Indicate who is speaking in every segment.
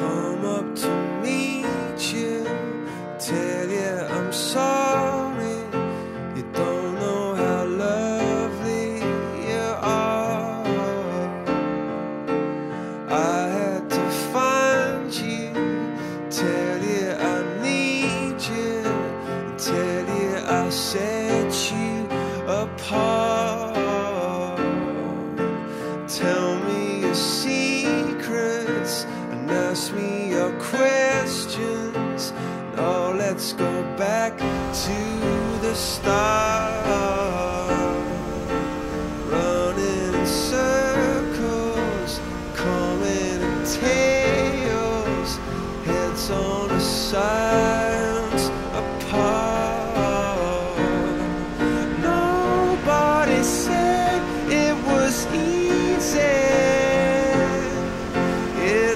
Speaker 1: come up to me your questions. Now let's go back to the start. Running in circles, coming and taking.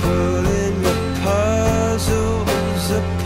Speaker 1: Pulling the puzzles apart.